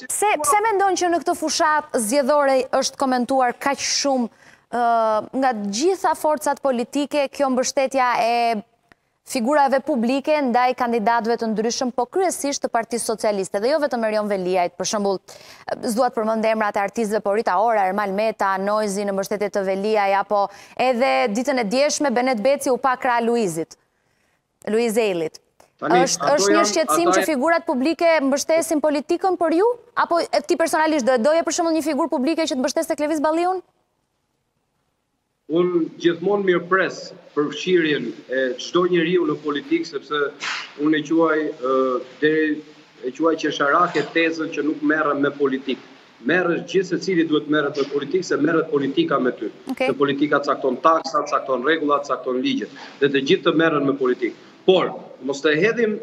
Pse, pse mendon që në këtë fushatë zgjedhore është komentuar kaq shumë nga të gjitha forcat politike kjo mbështetja e figurave publike ndaj kandidatëve të ndryshëm, po kryesisht të Partisë Socialiste dhe jo vetëm Erion Veliajt, për shembull, s'dua të përmend emrat e artistëve, por Rita Ora, Ermal Meta, Noizy në mbështetje të Veliaj apo edhe ditën e djeshme Benet Beci u pa krah Luizit. Luiz Ejllit. Është një shqetësim që figurat publike mbështesin politikën për ju? Apo ti personalisht do e doje për shembull një figurë publike që të mbështeste Klevis Balliun? Unë gjithmonë mirëpres përfshirjen e çdo njeriu në politikë, sepse unë e quaj deri e quaj qesharake tezën që nuk merrem me politikë. Merret gjithsecili duhet të merret me politikë se merret politika me ty. Se politika cakton taksat, cakton rregullat, cakton ligjet. Dhe të gjithë të merren me politikë. Por, mos të hedhim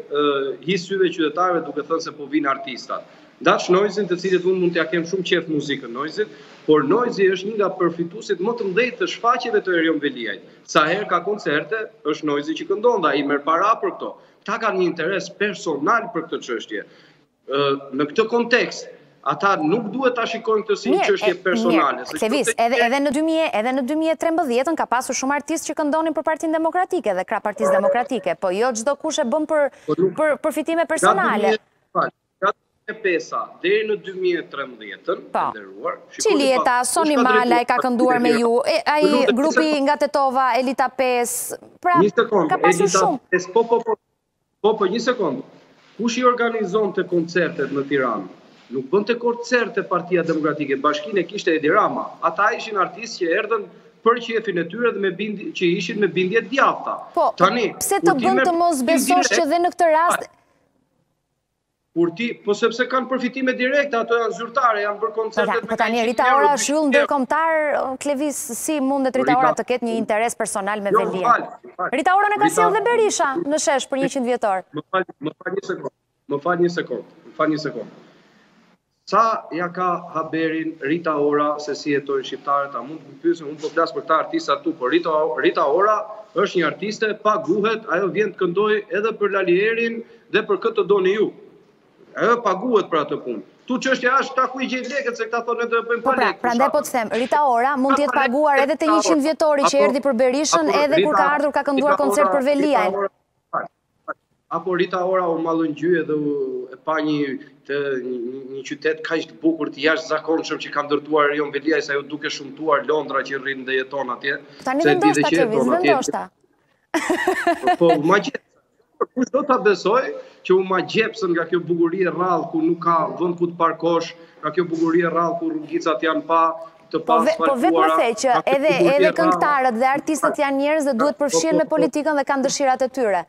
hi syve qytetarëve duke thënë se po vinë artistët. Dashke Noizyn, të cilit unë mund t'ia kem shumë qejf muzikën Noizyt, por Noizy është një nga përfituesit më të mëdhenj të shfaqjeve të Erion Veliajt. Sa herë ka koncerte, është Noizy që këndon dhe i merr para për këto. Këta kanë një interes personal për këtë çështje. Në këtë kontekst, ata nuk duhet ta shikojnë këtë si një çështje personale. Mirë, Klevis, edhe edhe në 2000, edhe në 2013-ën ka pasur shumë artistë që këndonin për Partinë Demokratike dhe krah Partisë Demokratike, po jo çdokush e bën për po për përfitime personale. Nga 2005-a deri në 2013-ën, po. e nderuar, Çiljeta, Soni Malaj ka kënduar me ju, ai grupi nga Tetova, Elita 5, pra ka pasur shumë. Po po po. Po, po një sekondë. Kush i organizonte koncertet në Tiranë? Nuk bënte koncerte Partia Demokratike, bashkinë e kishte Edi Rama. Ata ishin artistë që erdhën për qejfin e tyre dhe me bindje, që ishin me bindje të djathta. Po, Tani, pse të bën të mos besosh që dhe në këtë rast Por ti, po sepse kanë përfitime direkte, ato janë zyrtare, janë bërë koncertet me... Po tani, po Rita Ora është yll ndërkombëtar, Klevis, si mundet Rita Ora të ketë një interes personal me jo, Veliajn? Rita Ora e ka sjellë dhe Berisha në shesh për njëqindvjetor. Më fal një sekondë, më fal një sekondë, më fal një sekondë. Sa ia ka haberin Rita Ora se si jetojnë shqiptarët, a mund të pyesim, unë po flas për këta artistë këtu, por Rita, Rita Ora është një artiste paguhet, ajo vjen të këndojë edhe për Lali Erin dhe për kë të doni ju. Ajo paguhet për atë punë. Këtu çështja është këta ku i gjejnë lekët se këta thonë ne do ta bëjmë pa lekë. Po pra, prandaj po të them, Rita Ora mund të jetë paguar edhe te 100 vjetori që erdhi për Berishën, edhe kur ka ardhur ka kënduar koncert për Veliajn. Apo Rita Ora u mallëngjye dhe e pa një të një qytet kaq të bukur të jashtëzakonshëm që ka ndërtuar Erion Veliaj sa iu duk e shëmtuar Londra që rri dhe jeton atje. Tani s'e di dhe që jeton atje. Po, u magjeps. Kush do ta besojë që u magjepsën nga kjo bukuri e rrallë ku nuk ka vend ku të parkosh, nga kjo bukuri e rrallë ku rrugicat janë pa të pa, paasfaltuara. Po vetëm se që edhe edhe këngëtarët dhe artistët janë njerëz dhe duhet të përfshihen po, me politikën dhe kanë dëshirat e tyre.